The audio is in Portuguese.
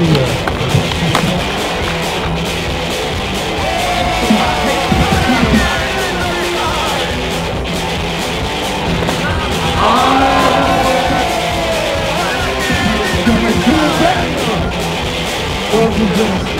Yeah. open door.